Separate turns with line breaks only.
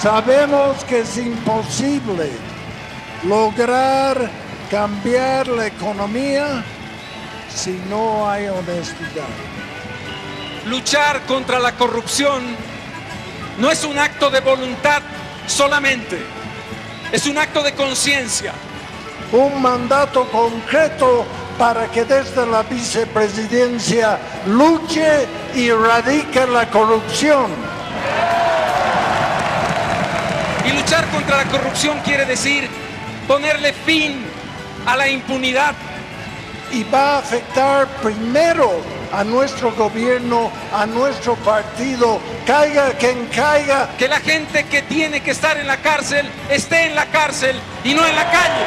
Sabemos que es imposible lograr cambiar la economía si no hay honestidad.
Luchar contra la corrupción no es un acto de voluntad solamente, es un acto de conciencia.
Un mandato concreto para que desde la vicepresidencia luche y erradique la corrupción.
Y luchar contra la corrupción quiere decir ponerle fin a la impunidad.
Y va a afectar primero a nuestro gobierno, a nuestro partido, caiga quien caiga.
Que la gente que tiene que estar en la cárcel esté en la cárcel y no en la calle.